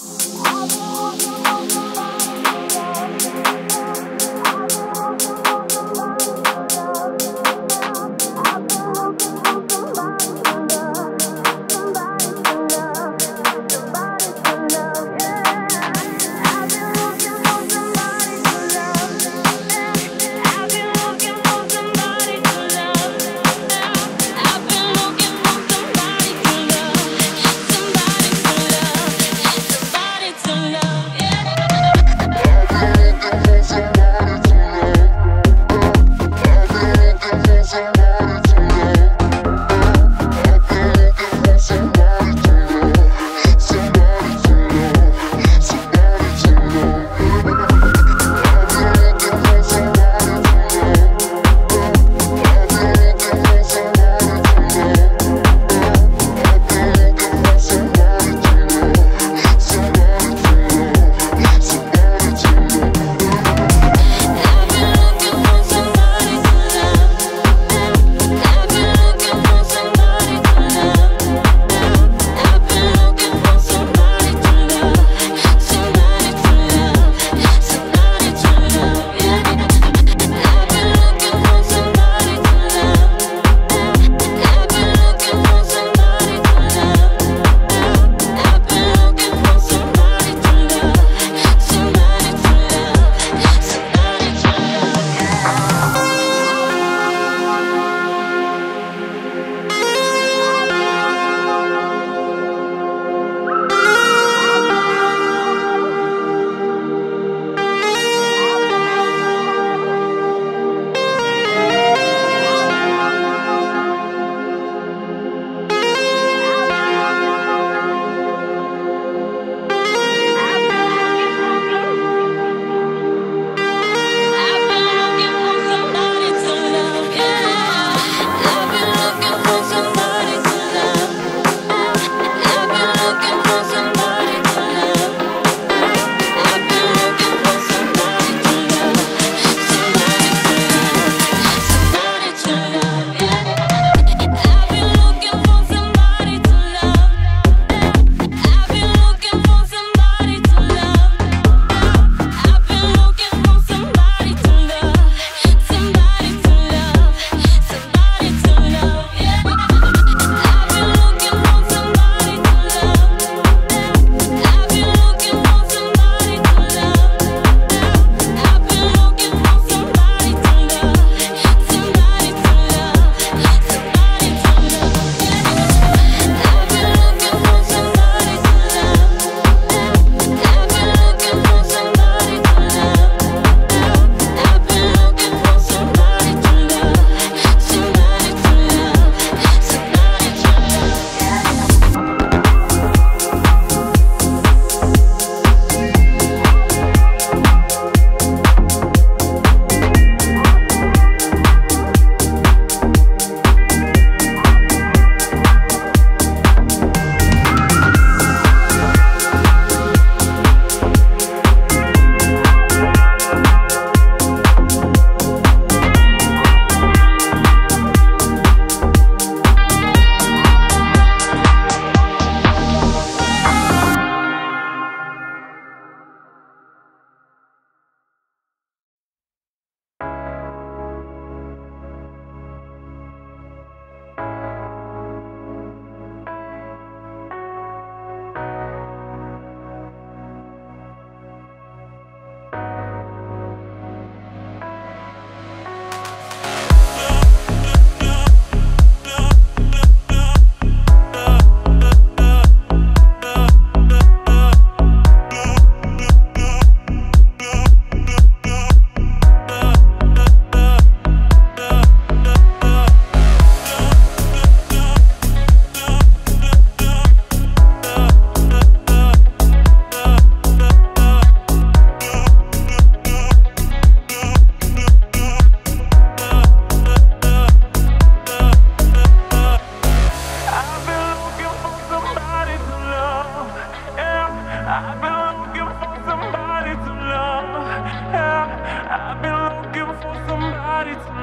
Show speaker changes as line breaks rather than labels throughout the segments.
I've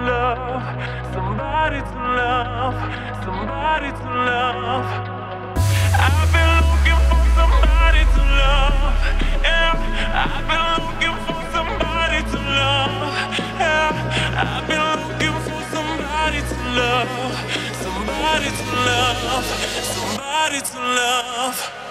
love, somebody to love, somebody to love. I've been looking for somebody to love. Yeah, I've been looking for somebody to love. Yeah, I've been looking for somebody to love, somebody to love, somebody to love.